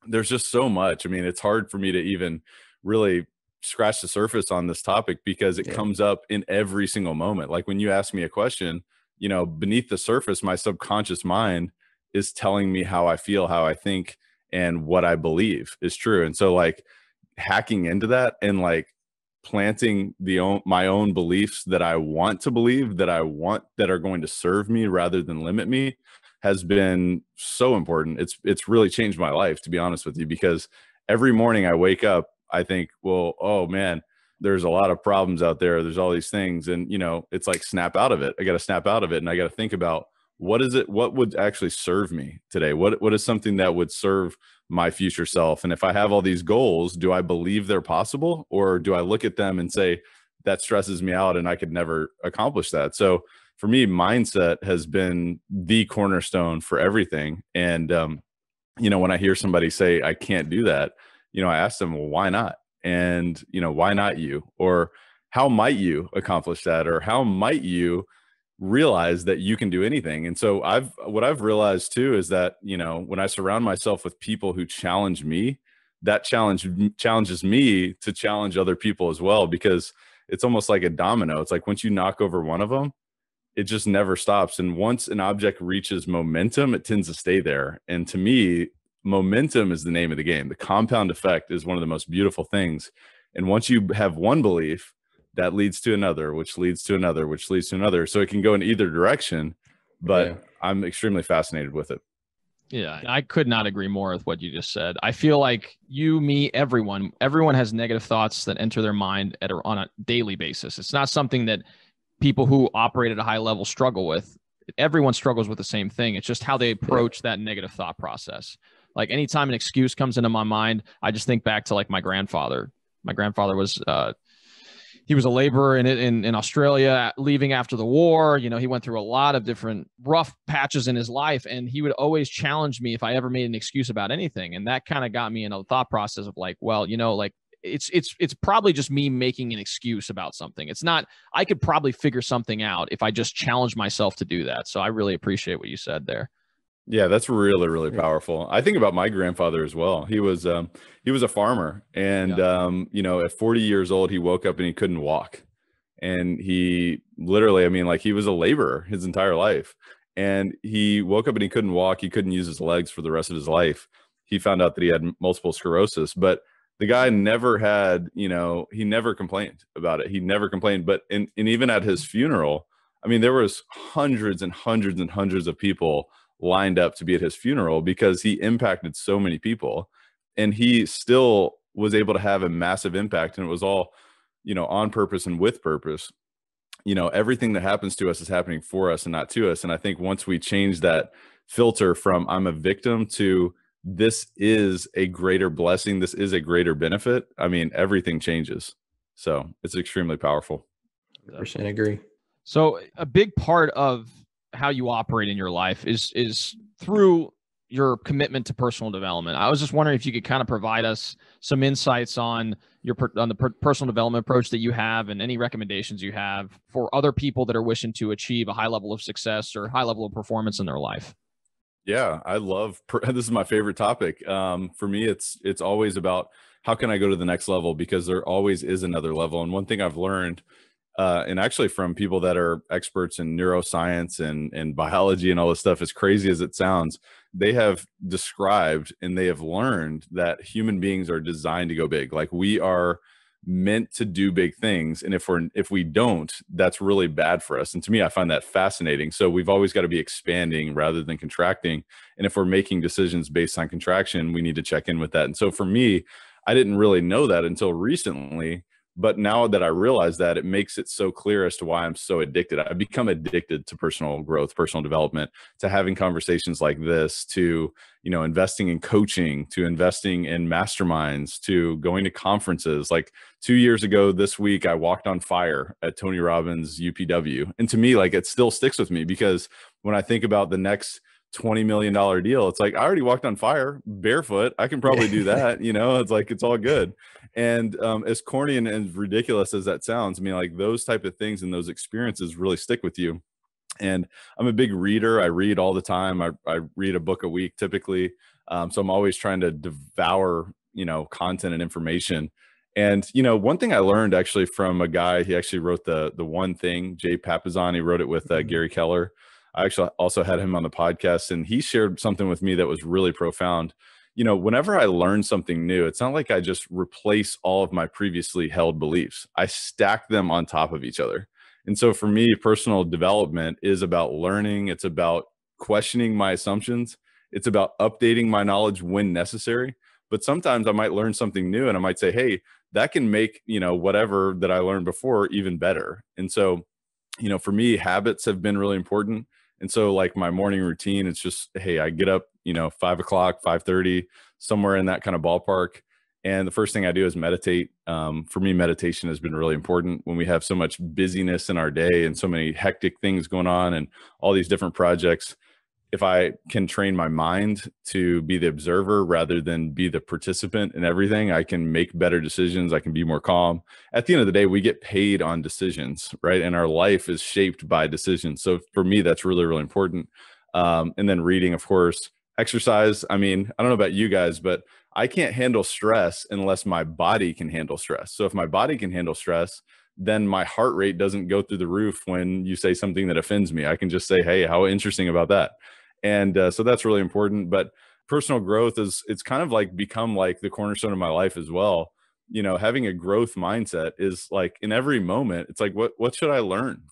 there's just so much. I mean it's hard for me to even really scratch the surface on this topic because it yeah. comes up in every single moment. Like when you ask me a question you know beneath the surface my subconscious mind is telling me how i feel how i think and what i believe is true. And so like hacking into that and like planting the own my own beliefs that I want to believe that I want that are going to serve me rather than limit me has been so important. It's it's really changed my life to be honest with you because every morning I wake up I think, well, oh man, there's a lot of problems out there. There's all these things and you know, it's like snap out of it. I got to snap out of it and I got to think about what is it what would actually serve me today? What what is something that would serve my future self. And if I have all these goals, do I believe they're possible or do I look at them and say, that stresses me out and I could never accomplish that? So for me, mindset has been the cornerstone for everything. And, um, you know, when I hear somebody say, I can't do that, you know, I ask them, well, why not? And, you know, why not you? Or how might you accomplish that? Or how might you realize that you can do anything? And so I've, what I've realized too is that, you know, when I surround myself with people who challenge me, that challenge challenges me to challenge other people as well, because it's almost like a domino. It's like once you knock over one of them, it just never stops. And once an object reaches momentum, it tends to stay there. And to me, momentum is the name of the game. The compound effect is one of the most beautiful things. And once you have one belief, that leads to another, which leads to another, which leads to another. So it can go in either direction, but yeah. I'm extremely fascinated with it. Yeah, I could not agree more with what you just said. I feel like you, me, everyone, everyone has negative thoughts that enter their mind at a, on a daily basis. It's not something that people who operate at a high level struggle with. Everyone struggles with the same thing. It's just how they approach that negative thought process. Like anytime an excuse comes into my mind, I just think back to like my grandfather. My grandfather was uh, he was a laborer in, in in Australia, leaving after the war. You know, he went through a lot of different rough patches in his life, and he would always challenge me if I ever made an excuse about anything. And that kind of got me in a thought process of like, well, you know, like it's it's it's probably just me making an excuse about something. It's not I could probably figure something out if I just challenge myself to do that. So I really appreciate what you said there. Yeah, that's really really powerful. I think about my grandfather as well. He was um he was a farmer and yeah. um you know at 40 years old he woke up and he couldn't walk. And he literally I mean like he was a laborer his entire life and he woke up and he couldn't walk, he couldn't use his legs for the rest of his life. He found out that he had multiple sclerosis, but the guy never had, you know, he never complained about it. He never complained. But in, and even at his funeral, I mean, there was hundreds and hundreds and hundreds of people lined up to be at his funeral because he impacted so many people, and he still was able to have a massive impact. And it was all, you know, on purpose and with purpose. You know, everything that happens to us is happening for us and not to us. And I think once we change that filter from I'm a victim to this is a greater blessing this is a greater benefit i mean everything changes so it's extremely powerful percent agree so a big part of how you operate in your life is is through your commitment to personal development i was just wondering if you could kind of provide us some insights on your on the personal development approach that you have and any recommendations you have for other people that are wishing to achieve a high level of success or high level of performance in their life yeah, I love this is my favorite topic. Um, for me, it's it's always about how can I go to the next level because there always is another level. And one thing I've learned, uh, and actually from people that are experts in neuroscience and and biology and all this stuff, as crazy as it sounds, they have described and they have learned that human beings are designed to go big. Like we are meant to do big things and if we're if we don't that's really bad for us. And to me i find that fascinating. So we've always got to be expanding rather than contracting. And if we're making decisions based on contraction we need to check in with that. And so for me i didn't really know that until recently but now that i realize that it makes it so clear as to why i'm so addicted. I've become addicted to personal growth personal development to having conversations like this to you know investing in coaching to investing in masterminds to going to conferences. Like two years ago this week i walked on fire at tony robbins upw and to me like it still sticks with me because when i think about the next 20 million dollar deal it's like i already walked on fire barefoot. I can probably do that you know? It's like it's all good and um, as corny and, and ridiculous as that sounds i mean like those type of things and those experiences really stick with you. And i'm a big reader. I read all the time. I, I read a book a week typically. Um, so i'm always trying to devour you know content and information. And you know one thing i learned actually from a guy he actually wrote the the one thing jay papasan he wrote it with uh, mm-hmm. gary keller. I actually also had him on the podcast, and he shared something with me that was really profound. You know, whenever I learn something new, it's not like I just replace all of my previously held beliefs, I stack them on top of each other. And so for me, personal development is about learning, it's about questioning my assumptions, it's about updating my knowledge when necessary. But sometimes I might learn something new and I might say, hey, that can make, you know, whatever that I learned before even better. And so, you know, for me, habits have been really important and so like my morning routine, it's just, hey, I get up, you know, five o'clock, five thirty, somewhere in that kind of ballpark. And the first thing I do is meditate. Um, for me, meditation has been really important when we have so much busyness in our day and so many hectic things going on and all these different projects. If I can train my mind to be the observer rather than be the participant in everything, I can make better decisions. I can be more calm. At the end of the day, we get paid on decisions, right? And our life is shaped by decisions. So for me, that's really, really important. Um, and then reading, of course, exercise. I mean, I don't know about you guys, but I can't handle stress unless my body can handle stress. So if my body can handle stress, then my heart rate doesn't go through the roof when you say something that offends me. I can just say, "Hey, how interesting about that?" And uh, so that's really important. But personal growth is it's kind of like become like the cornerstone of my life as well. You know, having a growth mindset is like in every moment. It's like, what what should I learn,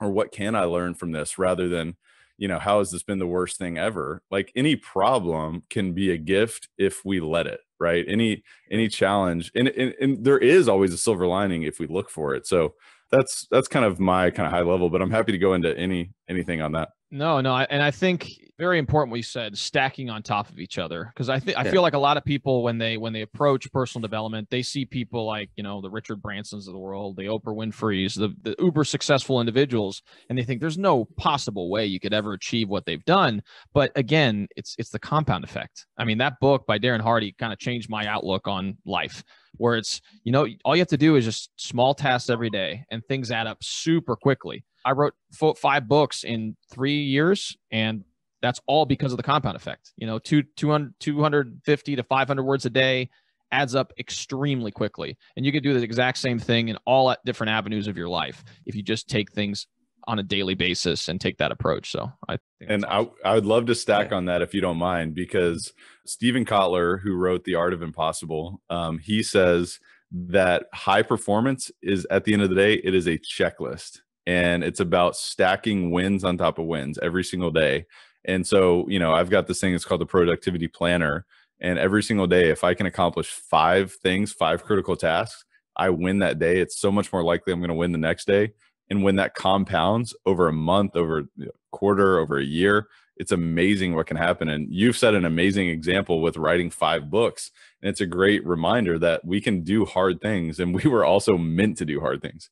or what can I learn from this, rather than you know, how has this been the worst thing ever? Like any problem can be a gift if we let it, right? Any any challenge, and, and, and there is always a silver lining if we look for it. So that's that's kind of my kind of high level, but I'm happy to go into any anything on that. No, no, and I think very important what you said, stacking on top of each other. Because I think I feel like a lot of people when they when they approach personal development, they see people like you know the Richard Bransons of the world, the Oprah Winfrey's, the the uber successful individuals, and they think there's no possible way you could ever achieve what they've done. But again, it's it's the compound effect. I mean, that book by Darren Hardy kind of changed my outlook on life where it's you know all you have to do is just small tasks every day and things add up super quickly I wrote five books in three years, and that's all because of the compound effect. You know, two, 200, 250 to 500 words a day adds up extremely quickly. And you can do the exact same thing in all at different avenues of your life if you just take things on a daily basis and take that approach. So I and awesome. I, I would love to stack yeah. on that if you don't mind, because Steven Kotler, who wrote The Art of Impossible, um, he says that high performance is at the end of the day, it is a checklist and it's about stacking wins on top of wins every single day. And so, you know, I've got this thing, it's called the productivity planner. And every single day, if I can accomplish five things, five critical tasks, I win that day. It's so much more likely I'm going to win the next day. And when that compounds over a month, over a quarter, over a year, it's amazing what can happen. And you've set an amazing example with writing five books. And it's a great reminder that we can do hard things and we were also meant to do hard things.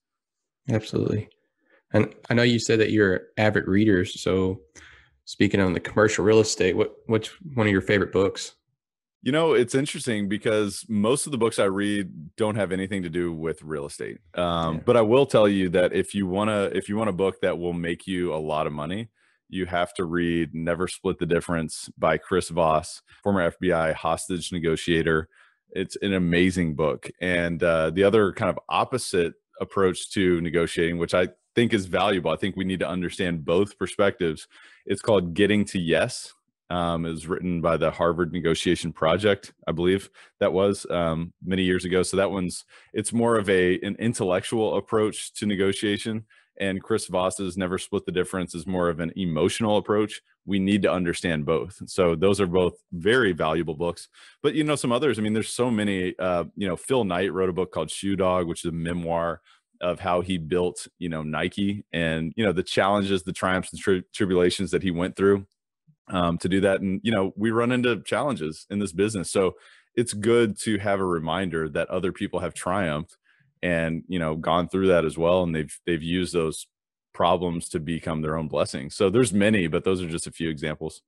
Absolutely. And I know you said that you're avid readers. So speaking on the commercial real estate, what what's one of your favorite books? You know, it's interesting because most of the books I read don't have anything to do with real estate. Um, yeah. But I will tell you that if you wanna if you want a book that will make you a lot of money, you have to read Never Split the Difference by Chris Voss, former FBI hostage negotiator. It's an amazing book. And uh, the other kind of opposite approach to negotiating, which I think is valuable. I think we need to understand both perspectives. It's called Getting to Yes. Um, it was written by the Harvard Negotiation Project, I believe that was um, many years ago. So that one's it's more of a an intellectual approach to negotiation, and Chris Voss's Never Split the Difference is more of an emotional approach. We need to understand both. So those are both very valuable books. But you know, some others. I mean, there's so many. Uh, you know, Phil Knight wrote a book called Shoe Dog, which is a memoir of how he built, you know, Nike and, you know, the challenges, the triumphs and tri- tribulations that he went through um, to do that. And, you know, we run into challenges in this business. So it's good to have a reminder that other people have triumphed and, you know, gone through that as well. And they've, they've used those problems to become their own blessings. So there's many, but those are just a few examples.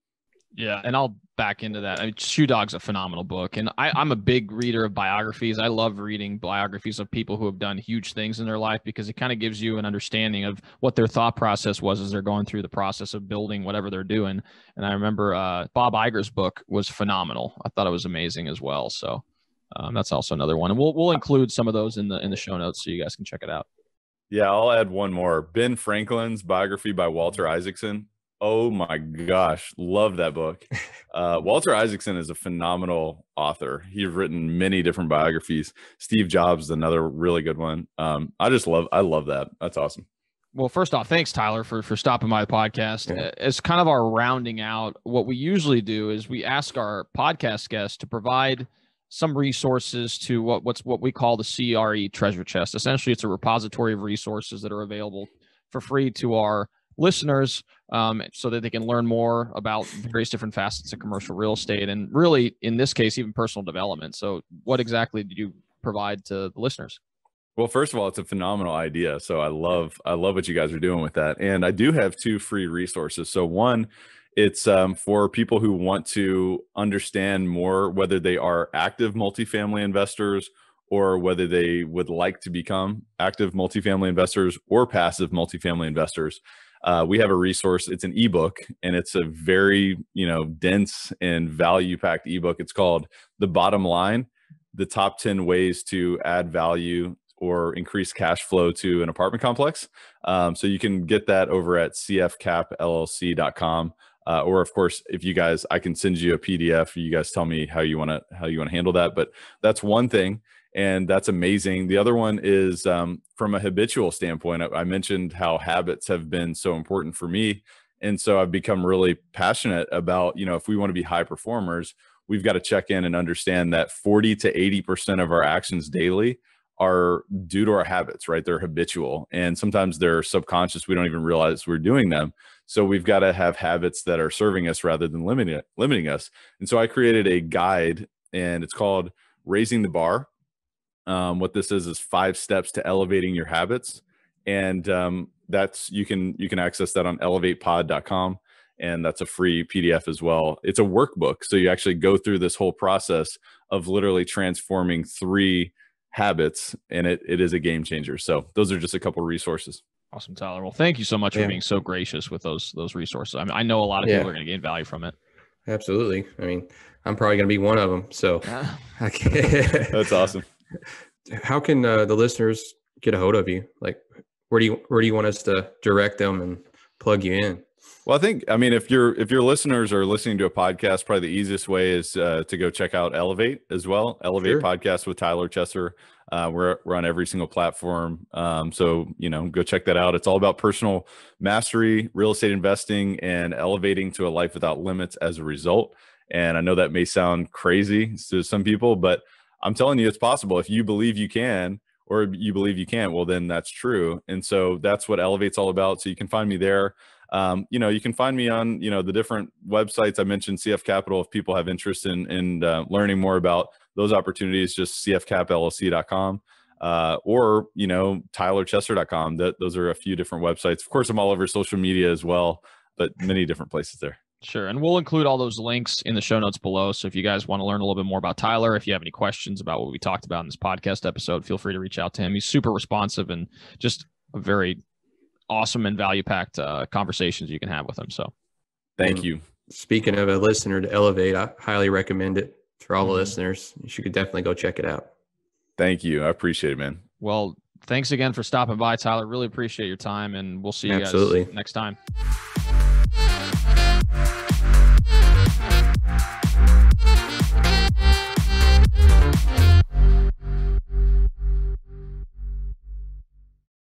Yeah, and I'll back into that. I mean, Shoe Dog's a phenomenal book, and I, I'm a big reader of biographies. I love reading biographies of people who have done huge things in their life because it kind of gives you an understanding of what their thought process was as they're going through the process of building whatever they're doing. And I remember uh, Bob Iger's book was phenomenal. I thought it was amazing as well. So um, that's also another one, and we'll we'll include some of those in the in the show notes so you guys can check it out. Yeah, I'll add one more. Ben Franklin's biography by Walter Isaacson Oh my gosh, love that book. Uh, Walter Isaacson is a phenomenal author. He's written many different biographies. Steve Jobs is another really good one. Um, I just love, I love that. That's awesome. Well, first off, thanks Tyler for for stopping by the podcast. Yeah. As kind of our rounding out, what we usually do is we ask our podcast guests to provide some resources to what what's what we call the CRE treasure chest. Essentially, it's a repository of resources that are available for free to our listeners um, so that they can learn more about various different facets of commercial real estate and really in this case even personal development. So what exactly did you provide to the listeners? Well first of all it's a phenomenal idea. So i love i love what you guys are doing with that. And i do have two free resources. So one it's um, for people who want to understand more whether they are active multifamily investors or whether they would like to become active multifamily investors or passive multifamily investors. Uh, we have a resource. It's an ebook, and it's a very you know dense and value packed ebook. It's called "The Bottom Line: The Top Ten Ways to Add Value or Increase Cash Flow to an Apartment Complex." Um, so you can get that over at cfcapllc.com. Uh, or of course, if you guys, I can send you a PDF. You guys tell me how you want to how you want to handle that. But that's one thing and that's amazing. The other one is um, from a habitual standpoint. I, I, mentioned how habits have been so important for me, and so I've become really passionate about you know if we want to be high performers, we've got to check in and understand that forty to eighty percent of our actions daily are due to our habits, right? They're habitual, and sometimes they're subconscious. We don't even realize we're doing them. So we've got to have habits that are serving us rather than limiting limiting us. And so I created a guide, and it's called Raising the Bar um, what this is is five steps to elevating your habits, and um, that's you can you can access that on elevatepod.com, and that's a free PDF as well. It's a workbook, so you actually go through this whole process of literally transforming three habits, and it it is a game changer. So those are just a couple resources. Awesome, Tyler. Well, thank you so much yeah. for being so gracious with those those resources. I mean, I know a lot of yeah. people are going to gain value from it. Absolutely. I mean, I'm probably going to be one of them. So yeah. that's awesome how can uh, the listeners get a hold of you? Like, where do you where do you want us to direct them and plug you in? Well, I think I mean if your if your listeners are listening to a podcast, probably the easiest way is uh, to go check out Elevate as well. Elevate sure. podcast with Tyler Chesser. Uh, we're we're on every single platform, um, so you know go check that out. It's all about personal mastery, real estate investing, and elevating to a life without limits as a result. And I know that may sound crazy to some people, but I'm telling you, it's possible. If you believe you can, or you believe you can't, well, then that's true. And so that's what Elevate's all about. So you can find me there. Um, you know, you can find me on, you know, the different websites I mentioned, CF Capital. If people have interest in, in uh, learning more about those opportunities, just cfcapllc.com. Uh, or you know tylerchesser.com that those are a few different websites of course i'm all over social media as well but many different places there Sure. And we'll include all those links in the show notes below. So if you guys want to learn a little bit more about Tyler, if you have any questions about what we talked about in this podcast episode, feel free to reach out to him. He's super responsive and just a very awesome and value packed uh, conversations you can have with him. So thank you. Speaking of a listener to elevate, I highly recommend it for all the mm-hmm. listeners. You should definitely go check it out. Thank you. I appreciate it, man. Well, thanks again for stopping by, Tyler. Really appreciate your time, and we'll see you Absolutely. guys next time.